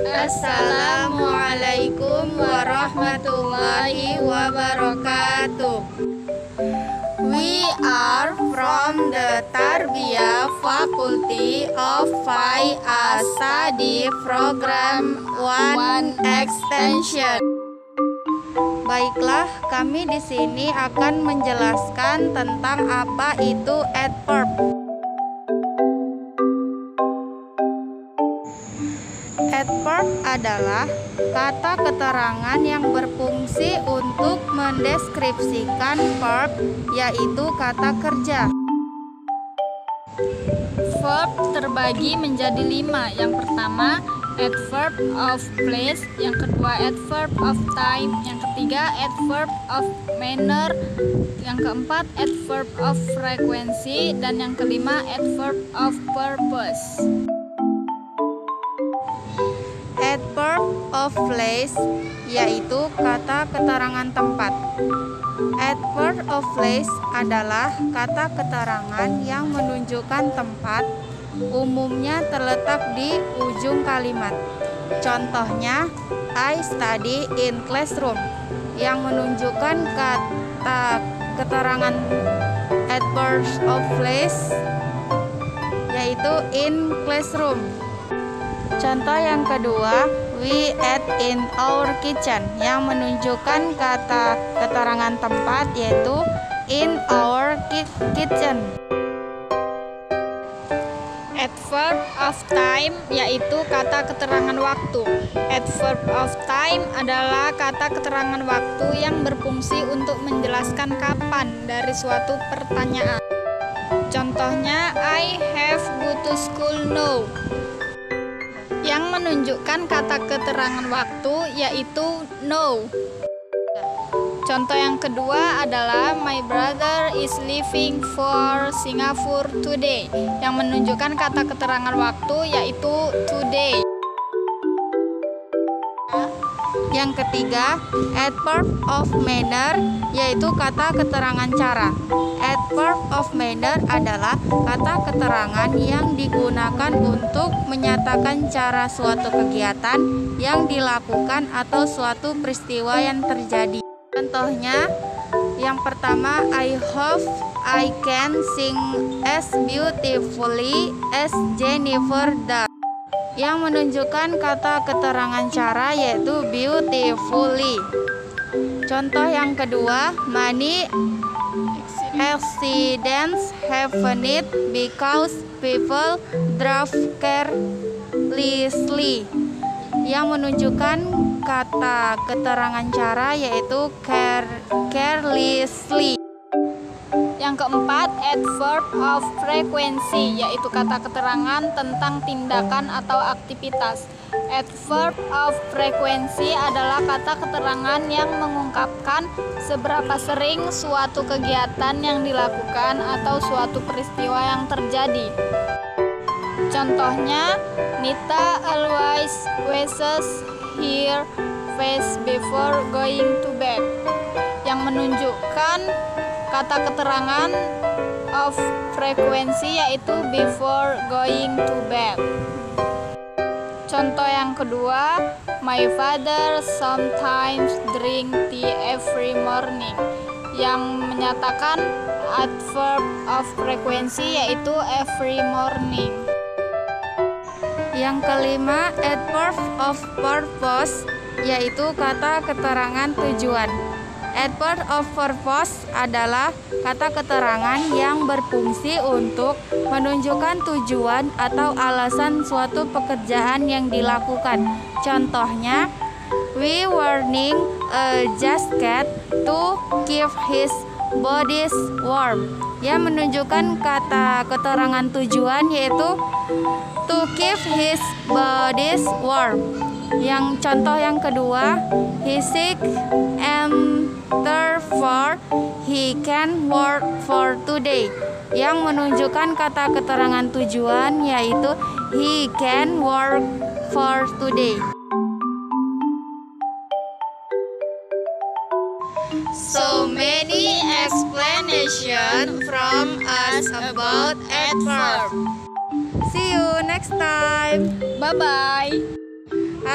Assalamualaikum warahmatullahi wabarakatuh. We are from the Tarbiyah Faculty of Fai Asadi Program One Extension. Baiklah, kami di sini akan menjelaskan tentang apa itu adverb. Adverb adalah kata keterangan yang berfungsi untuk mendeskripsikan verb, yaitu kata kerja. Verb terbagi menjadi lima. Yang pertama, adverb of place. Yang kedua, adverb of time. Yang ketiga, adverb of manner. Yang keempat, adverb of frequency. Dan yang kelima, adverb of purpose. Of place yaitu kata keterangan tempat. Adverb of place adalah kata keterangan yang menunjukkan tempat, umumnya terletak di ujung kalimat. Contohnya, I study in classroom yang menunjukkan kata keterangan adverb of place yaitu in classroom. Contoh yang kedua, we ate in our kitchen yang menunjukkan kata keterangan tempat yaitu in our kitchen. Adverb of time yaitu kata keterangan waktu. Adverb of time adalah kata keterangan waktu yang berfungsi untuk menjelaskan kapan dari suatu pertanyaan. Contohnya, I have go to school now yang menunjukkan kata keterangan waktu yaitu no. Contoh yang kedua adalah my brother is leaving for Singapore today yang menunjukkan kata keterangan waktu yaitu today. Yang ketiga, adverb of manner yaitu kata keterangan cara. Adverb of manner adalah kata keterangan yang digunakan untuk menyatakan cara suatu kegiatan yang dilakukan atau suatu peristiwa yang terjadi. Contohnya, yang pertama, I hope I can sing as beautifully as Jennifer does yang menunjukkan kata keterangan cara yaitu beautifully. Contoh yang kedua, money accidents happen it because people drive carelessly yang menunjukkan kata keterangan cara yaitu care, carelessly. Yang keempat, adverb of frequency, yaitu kata keterangan tentang tindakan atau aktivitas. Adverb of frequency adalah kata keterangan yang mengungkapkan seberapa sering suatu kegiatan yang dilakukan atau suatu peristiwa yang terjadi. Contohnya, Nita always washes her face before going to bed, yang menunjukkan kata keterangan of frekuensi yaitu before going to bed. Contoh yang kedua, my father sometimes drink tea every morning yang menyatakan adverb of frekuensi yaitu every morning. Yang kelima, adverb of purpose yaitu kata keterangan tujuan. Adverb of purpose adalah kata keterangan yang berfungsi untuk menunjukkan tujuan atau alasan suatu pekerjaan yang dilakukan. Contohnya, we warning a jasket to keep his body warm. Yang menunjukkan kata keterangan tujuan yaitu to keep his body warm. Yang contoh yang kedua, he sick and therefore he can work for today yang menunjukkan kata keterangan tujuan yaitu he can work for today. So many explanation from us about adverb. See you next time. Bye